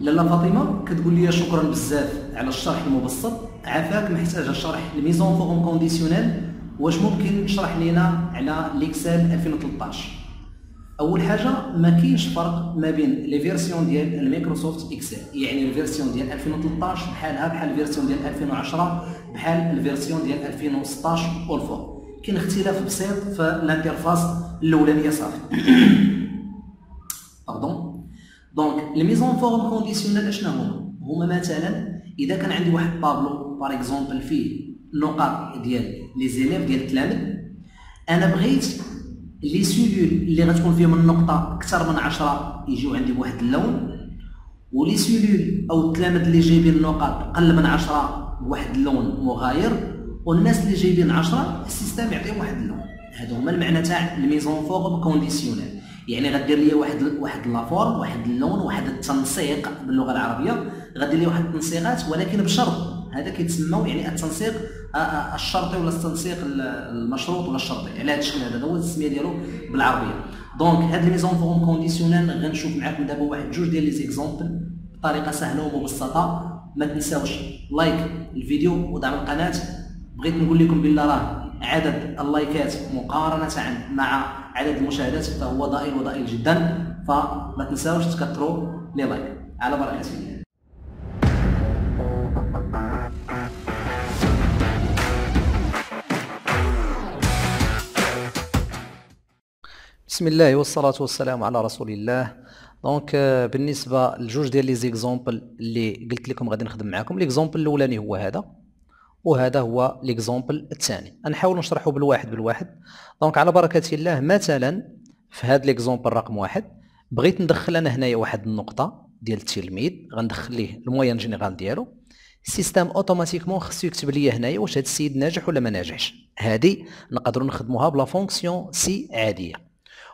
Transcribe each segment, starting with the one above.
لاله فاطمة كتقول لي شكرا بزاف على الشرح المبسط عافاك محتاجه شرح ال mise en forme conditionnelle. واش ممكن تشرح لينا على l'Excel 2013 أول حاجة ما كاينش فرق ما بين les versions ديال ال Microsoft Excel يعني ال version ديال 2013 بحالها بحال ال version ديال 2010 بحال ال version ديال 2016 والفوق كاين اختلاف بسيط في ال interface الأولانية صافي. pardon donc les mises en forme conditionnelles اشنا هما هما مثلا اذا كان عندي واحد tableau par exemple فيه نقاط ديال les élèves ديال التلاميذ أنا بغيت les cellules اللي غتكون فيهم النقطه أكثر من 10 يجيو عندي بواحد اللون و les cellules أو التلاميذ اللي جايبين النقاط قل من 10 بواحد اللون مغاير والناس اللي جايبين 10 ال système يعطيهم واحد اللون هذا هما المعنى تاع ال mise en forme conditionnelle يعني غدير لي واحد واحد la forme واحد اللون واحد التنسيق باللغة العربية. غدير لي واحد التنسيقات ولكن بشرط. هذا كيتسمى يعني التنسيق الشرطي ولا التنسيق المشروط ولا الشرطي. على هذا الشكل هذا هو التسمية ديالو بالعربية. donc هاد ال mise en forme conditionnelle غنشوف معكم دابا واحد جوج ديال les exemples بطريقة سهلة ومبسطة. ما تنساوش like الفيديو ودعم القناة. بغيت نقول لكم بالله راه عدد اللايكات مقارنة مع عدد المشاهدات فهو ضئيل وضئيل جدا فما تنساوش تكثروا les likes على بركة الله بسم الله والصلاة والسلام على رسول الله. donc euh, بالنسبة لجوج ديال les exemples اللي قلت لكم غادي نخدم معكم l'exemple الأولاني هو هذا. وهذا هو l'exemple الثاني. نحاول نشرحه بالواحد بالواحد. donc على بركة الله مثلا في هذا l'exemple رقم واحد بغيت ندخل أنا هنايا واحد النقطة ديال التلميذ غندخل ليه ال moyenne générale ديالو. ال système automatiquement خصو يكتب لي هنايا واش هذا السيد ناجح ولا ما ناجحش. هذه نقدروا نخدموها بلا fonction si عادية.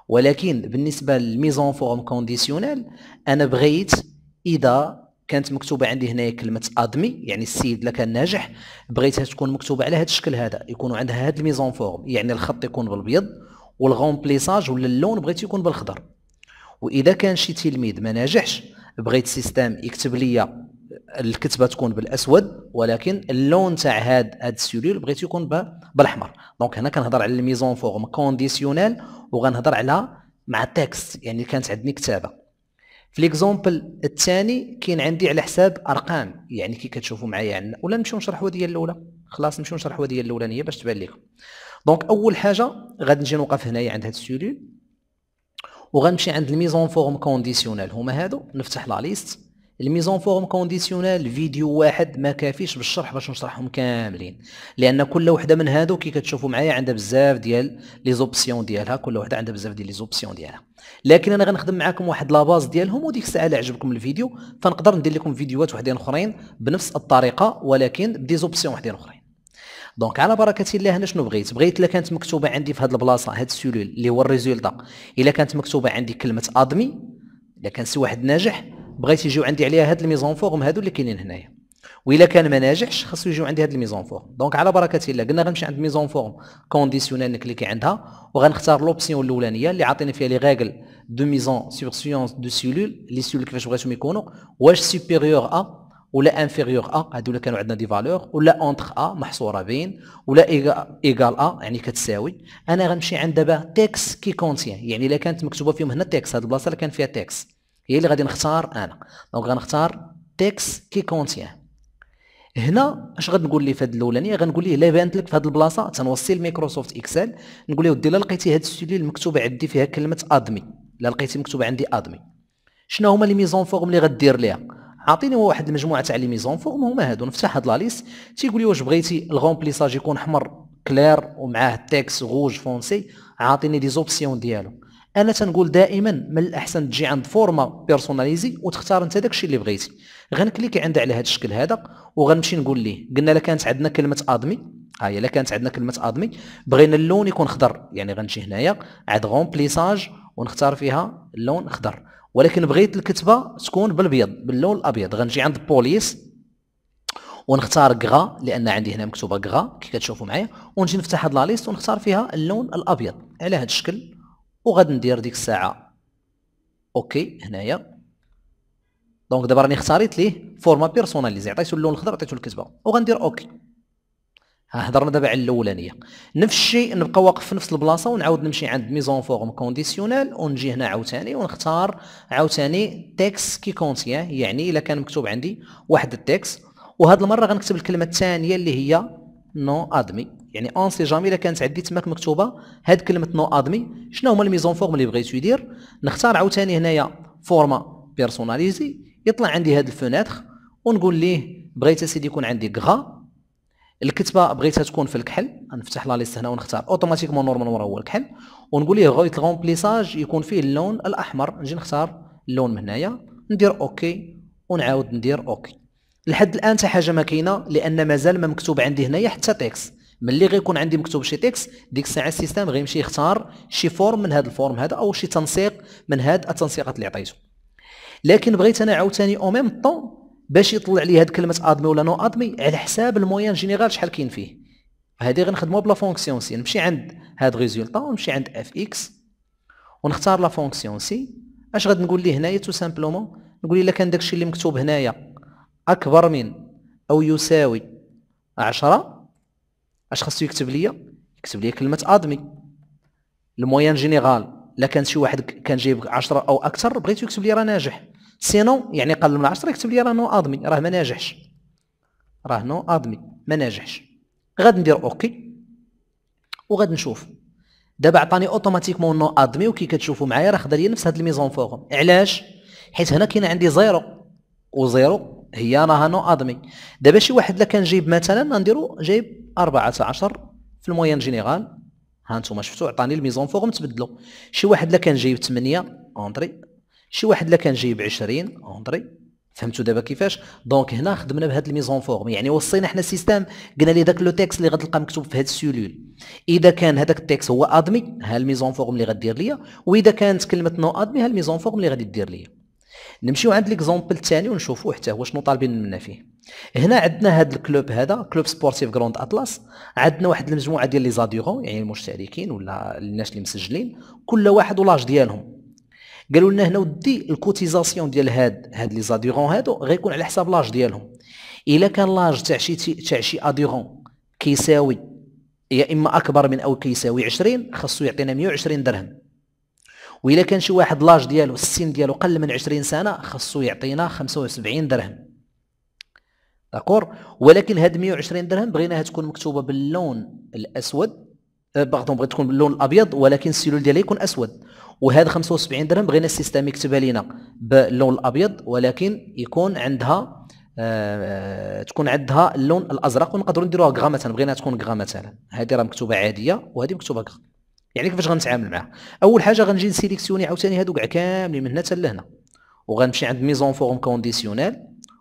ولكن بالنسبة لل mise en forme conditionnelle أنا بغيت إذا كانت مكتوبة عندي هنايا كلمة admis يعني السيد كان ناجح بغيتها تكون مكتوبة على هذا الشكل هذا يكون عندها هذا ال mise en forme يعني الخط يكون بالابيض وال remplissage ولا اللون بغيت يكون بالخضر. وإذا كان شي تلميذ ما ناجحش بغيت ال système يكتب لي الكتبة تكون بالأسود ولكن اللون تاع هاد هاد ال cellule بغيت يكون بالأحمر. donc هنا كنهضر على ال mise en forme conditionnelle وغنهضر على مع texte يعني كانت عندي كتابة. في l'exemple الثاني كاين عندي على حساب أرقام. يعني كي كتشوفوا معايا عندنا. ولا نمشيو نشرحوا ديال الأولى. خلاص نمشيو نشرحوا ديال الاولانيه باش تبان لكم donc أول حاجة غادي نجي نوقف هنايا عند هاد ال cellule وغنمشي عند ال mise en forme conditionnelle. هما هادو. نفتح la liste. ال mise en forme conditionnelle فيديو واحد ما كافيش بالشرح باش نشرحهم كاملين. لأن كل وحدة من هادو كي كتشوفوا معايا عندها بزاف ديال les options ديالها كل وحدة عندها بزاف ديال les options ديالها. لكن أنا غنخدم معاكم واحد la base ديالهم وديك الساعة اللي عجبكم الفيديو فنقدر ندير لكم فيديوهات وحدين أخرين بنفس الطريقة ولكن ب des options وحدين أخرين. donc على بركة الله أنا شنو بغيت؟ بغيت إلا كانت مكتوبة عندي في هذه البلاصة هاد ال cellule اللي هو ال résultat إلا كانت مكتوبة عندي كلمة admis إلا كان شي واحد ناجح بغيت يجيو عندي عليها هاد ال mise en forme هادو اللي كاينين هنايا. وإلا كان ما ناجحش خاصو يجيو عندي هاد ال mise en forme. donc على بركة الله قلنا غنمشي عند mise en forme conditionnelle نكليكي عندها وغنختار l'option الأولانية اللي عاطيني فيها les règles de mise en surbrillance de cellules les cellules كيفاش بغيتهم يكونوا واش supérieur à ولا inférieur à هادو كانوا عندنا des valeurs ولا entre ا محصورة بين ولا égal à يعني كتساوي. أنا غنمشي عند دابا texte qui contient يعني إلا كانت مكتوبة فيهم هنا تكس هاد البلاصة اللي كان فيها تكس هي اللي غادي نختار أنا. donc غنختار texte qui contient. هنا اش غنقول لي في هذه الأولانية؟ غنقول ليه الا بانت لك في هذه البلاصة تنوصي لميكروسوفت إكسل. نقول له ودي لقيتي هذه ال cellule مكتوبه عندي فيها كلمة admis. الا لقيتي مكتوبه عندي admis. شنو هما les mises en forme اللي غدير ليها؟ عطيني واحد المجموعة تاع les mises en forme هما هادو. نفتح هاد la liste تيقول لي واش بغيتي ال remplissage يكون احمر clair ومعاه texte rouge foncé؟ عاطيني des options ديالو. أنا تنقول دائما من الأحسن تجي عند format personnalisé وتختار أنت داكشي اللي بغيتي. غنكليكي عند على هذا الشكل هذا وغنمشي نقول ليه. قلنا إلا كانت عندنا كلمة admis ها هي كانت عندنا كلمة admis بغينا اللون يكون خضر. يعني غنجي هنايا عند remplissage ونختار فيها اللون خضر. ولكن بغيت الكتبة تكون بالابيض باللون الأبيض. غنجي عند بوليس ونختار gras لأن عندي هنا مكتوبة gras كي كتشوفوا معايا. ونجي نفتح هاد la liste ونختار فيها اللون الأبيض. على هذا الشكل وغادي ندير ديك الساعة. OK هنايا. donc دابا راني اختاريت ليه format personnalisé عطيتو اللون الخضر عطيتو الكتبه وغندير OK. ها هضرنا دابا على الأولانية. نفس الشيء نبقى واقف في نفس البلاصة ونعاود نمشي عند mise en forme conditionnelle ونجي هنا عاوتاني ونختار عاوتاني texte qui contient. يعني إلا كان مكتوب عندي واحد ال texte وهاد المرة غنكتب الكلمة الثانية اللي هي non admis. يعني on sait jamais الا كانت عندي تماك مكتوبة. هاد كلمة non admis شنو هما ال mise en forme اللي بغيتو يدير؟ نختار عاوتاني هنايا format personnalisé يطلع عندي هاد ال fenêtre ونقول ليه بغيت أسيدي يكون عندي gras الكتبة بغيتها تكون في الكحل. نفتح la liste هنا ونختار automatiquement normal ورا هو الكحل. ونقول ليه بغيت ال remplissage يكون فيه اللون الأحمر. نجي نختار اللون من هنايا. ندير OK ونعاود ندير OK لحد الآن حتى حاجة ما كاينة لأن مازال ما مكتوب عندي هنايا حتى texte ملي غيكون عندي مكتوب شي texte ديك الساعة ال système غيمشي يختار شي forme من هذا ال forme هذا أو شي تنسيق من هاد التنسيقات اللي عطيته. لكن بغيت أنا عاوتاني au même temps باش يطلع لي هاد كلمة admis ولا non admis على حساب ال moyenne générale شحال كاين فيه. هذه غنخدموها ب la fonction si. نمشي عند هاد résultat ونمشي عند fx ونختار la fonction si. أش غادي نقول ليه هنايا؟ tout simplement نقول الا كان داكشي اللي مكتوب هنايا أكبر من أو يساوي عشرة اش خاصو يكتب ليا؟ يكتب لي كلمة admis. ال moyenne générale لا كان شي واحد كان جايب 10 أو أكثر بغيتو يكتب لي راه ناجح. sinon يعني قل من 10 يكتب لي راه non admis. راه ما ناجحش. راه non admis. ما ناجحش. غادي ندير OK؟ وغادي نشوف. دابا عطاني automatiquement non admis وكي كتشوفوا معايا راه خدا لي نفس هاد الميزون فوق علاش؟ حيت هنا كاين عندي zéro. و zéro هي راها non admis. دابا شي واحد الا كان جايب مثلا نديرو جايب 14 في ال moyenne générale. ها أنتم شفتوا عطاني ال mise en forme تبدلوا شي واحد الا كان جايب 8 entrer. شي واحد الا كان جايب 20 entrer. فهمتوا دابا كيفاش؟ donc هنا خدمنا بهذا ال mise en forme. يعني وصينا حنا ال système قلنا ليه داك le texte اللي غتلقى مكتوب في هذا ال cellule إذا كان هذاك ال texte هو admis ها ال mise en forme اللي غدير ليا. وإذا كانت كلمة non admis ها ال mise en forme اللي غادي دير ليا. نمشيو عند l'exemple الثاني ونشوفوا حتى هو شنو طالبين منا فيه. هنا عندنا هذا ال club هذا club sportif Grand Atlas. عندنا واحد المجموعة ديال les adhérents يعني المشتركين ولا الناس اللي مسجلين كل واحد و l'âge ديالهم. قالوا لنا هنا ودي ال cotisation ديال هاد هاد les adhérents هادو غيكون على حساب l'âge ديالهم. إلا كان l'âge تاع شي تاع شي adhérent كيساوي يا إما أكبر من أو كيساوي 20 خاصو يعطينا 120 درهم. وإلا كان شي واحد l'âge ديالو السن ديالو قل من 20 سنة خاصو يعطينا 75 درهم. D'accord؟ ولكن هاد 120 درهم بغيناها تكون مكتوبة باللون الأسود باغدون بغيت تكون باللون الأبيض ولكن ال cellule ديالها يكون أسود. وهذا 75 درهم بغينا ال système يكتبها لينا باللون الأبيض ولكن يكون عندها آه تكون عندها اللون الأزرق ونقدروا نديروها gras مثلا بغينا تكون gras مثلا. هذه راه مكتوبة عادية وهذه مكتوبة gras يعني كيفاش غنتعامل معاه؟ أول حاجة غنجي ن sélectionner عاوتاني هادو كاع كاملين من هنا حتى لهنا. وغنمشي عند mise en forme conditionnelle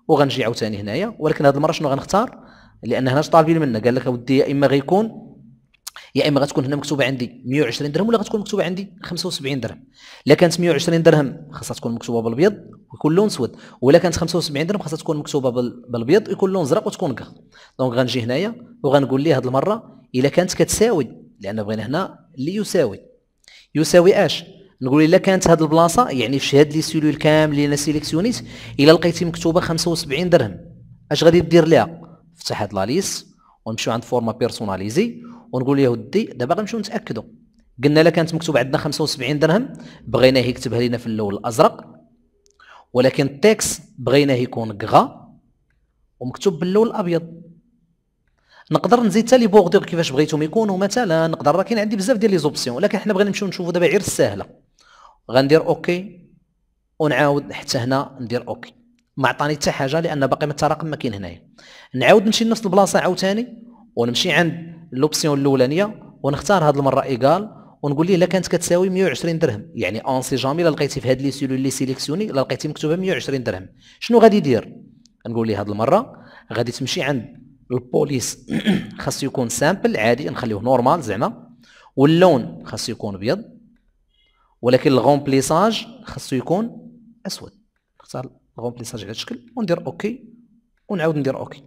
وغنجي عاوتاني هنايا. ولكن هذه المرة شنو غنختار؟ لأن هنا طالبين منا قال لك أودي يا إما غيكون يا إما غتكون هنا مكتوبة عندي 120 درهم ولا غتكون مكتوبة عندي 75 درهم. إلا كانت 120 درهم خاصها تكون مكتوبة بالابيض ويكون لون أسود. ولا كانت 75 درهم خاصها تكون مكتوبة بالابيض ويكون لون زرق وتكون gras donc غنجي هنايا وغنقول ليه هذه المرة إلا كانت كتساوي لأن بغينا هنا اللي يساوي. يساوي اش نقول إلا كانت هذه البلاصة يعني في هاد les cellules كامل اللي أنا sélectionnيت إلا لقيتي مكتوبة 75 درهم. أش غادي دير ليها؟ افتح هاد la liste ونمشيو عند format personnalisé ونقول يا ودي دابا غنمشيو نتاكدوا قلنا إلا كانت مكتوبة عندنا 75 درهم بغيناه يكتبها لنا في اللون الأزرق ولكن ال texte بغيناه يكون غا ومكتوب باللون الأبيض. نقدر نزيد حتى les bordures كيفاش بغيتهم يكونوا. مثلا نقدر راه كاين عندي بزاف ديال les options ولكن حنا بغينا نمشيو نشوفوا دابا غير السهله غندير OK ونعاود حتى هنا ندير OK ما عطاني حتى حاجة لأن باقي ما التراقم ما كاين هنايا. نعاود نمشي لنفس البلاصة عاوتاني ونمشي عند l'option الأولانية ونختار هذه المرة égal ونقول ليه إلا كانت كتساوي 120 درهم. يعني on sait jamais إلا لقيتي في هاد les cellules les sélectionnées إلا لقيتي مكتوبة 120 درهم. شنو غادي يدير؟ نقول ليه هذه المرة غادي تمشي عند la police خاصو يكون simple عادي نخليوه normal زعما. واللون خاصو يكون أبيض. ولكن ال remplissage خاصو يكون أسود. نختار ال remplissage على الشكل وندير OK ونعاود ندير OK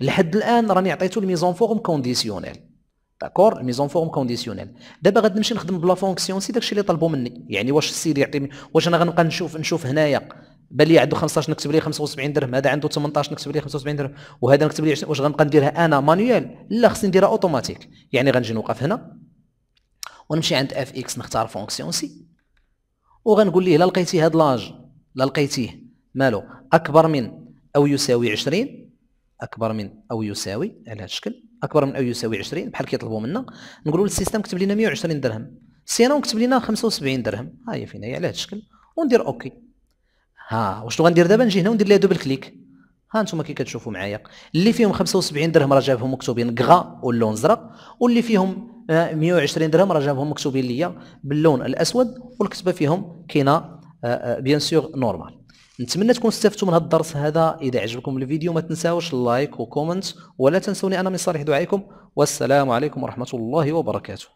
لحد الآن راني عطيتو ال mise en forme conditionnelle D'accord ال mise en forme conditionnelle دابا غادي نمشي نخدم ب la fonction si داكشي اللي طلبوا مني. يعني واش السيد يعطيني واش أنا غنبقى نشوف نشوف هنايا؟ بان لي عنده 15 نكتب ليه 75 درهم هذا عنده 18 نكتب ليه 75 درهم وهذا نكتب ليه 20 واش غنبقى نديرها أنا manuel لا خصني نديرها أوتوماتيك. يعني غنجي نوقف هنا ونمشي عند fx نختار fonction si وغنقول ليه لا لقيتي هاد l'âge لا لقيتيه. مالو؟ أكبر من أو يساوي 20 أكبر من أو يساوي على هذا الشكل أكبر من أو يساوي 20 بحال كيطلبوا منا. نقولوا لل système كتب لنا 120 درهم sinon كتب لنا 75 درهم. ها هي فين هي على هذا الشكل وندير OK. ها واش غندير دابا؟ نجي هنا وندير ليها double clic ها أنتم كي كتشوفوا معايا. اللي فيهم 75 درهم راه جابهم مكتوبين كغا واللون الازرق واللي فيهم 120 درهم راه جابهم مكتوبين ليا باللون الأسود والكتبة فيهم كاينة bien sûr normal نتمنى تكونوا استفدتوا من هذا الدرس هذا. إذا عجبكم الفيديو ما تنساوش ال like و comment ولا تنسوني أنا من صالح دعائكم. والسلام عليكم ورحمة الله وبركاته.